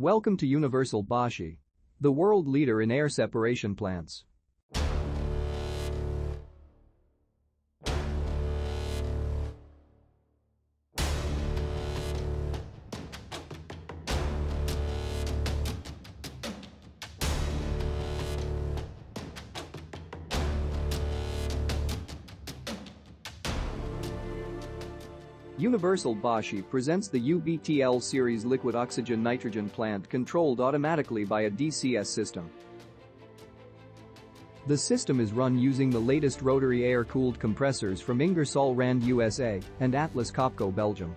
Welcome to Universal Boschi, the world leader in air separation plants. Universal Boschi presents the UBTL series liquid oxygen nitrogen plant controlled automatically by a DCS system. The system is run using the latest rotary air-cooled compressors from Ingersoll Rand USA and Atlas Copco Belgium.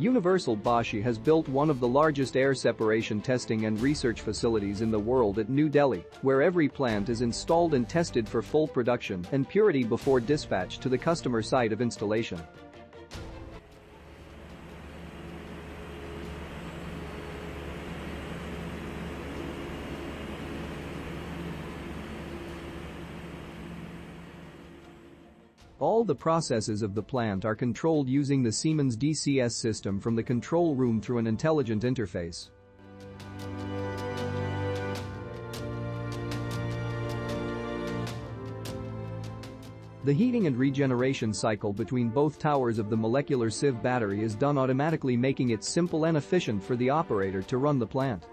Universal Boschi has built one of the largest air separation testing and research facilities in the world at New Delhi, where every plant is installed and tested for full production and purity before dispatch to the customer site of installation. All the processes of the plant are controlled using the Siemens DCS system from the control room through an intelligent interface. The heating and regeneration cycle between both towers of the molecular sieve battery is done automatically making it simple and efficient for the operator to run the plant.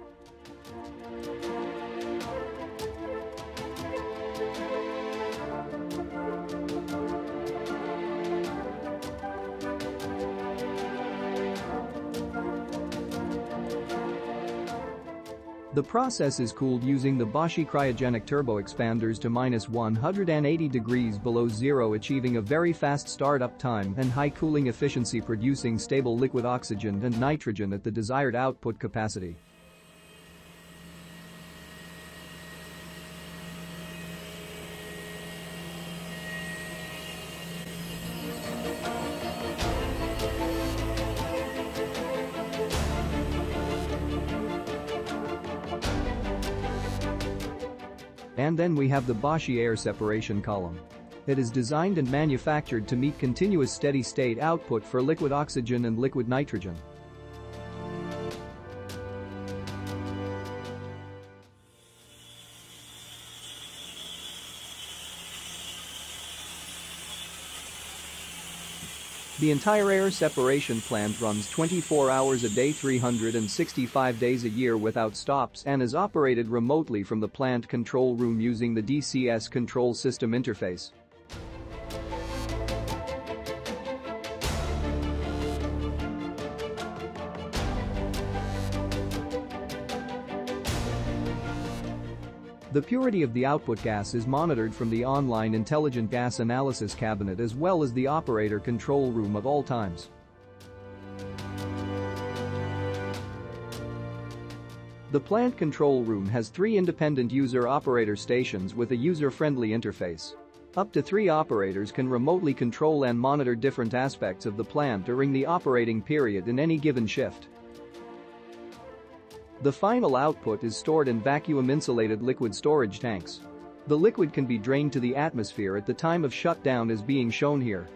The process is cooled using the Boschi cryogenic turbo expanders to minus 180 degrees below zero achieving a very fast startup time and high cooling efficiency producing stable liquid oxygen and nitrogen at the desired output capacity. And then we have the Boschi air separation column. It is designed and manufactured to meet continuous steady-state output for liquid oxygen and liquid nitrogen. The entire air separation plant runs 24 hours a day 365 days a year without stops and is operated remotely from the plant control room using the DCS control system interface. The purity of the output gas is monitored from the online intelligent gas analysis cabinet as well as the operator control room at all times. The plant control room has three independent user-operator stations with a user-friendly interface. Up to three operators can remotely control and monitor different aspects of the plant during the operating period in any given shift. The final output is stored in vacuum-insulated liquid storage tanks. The liquid can be drained to the atmosphere at the time of shutdown as being shown here.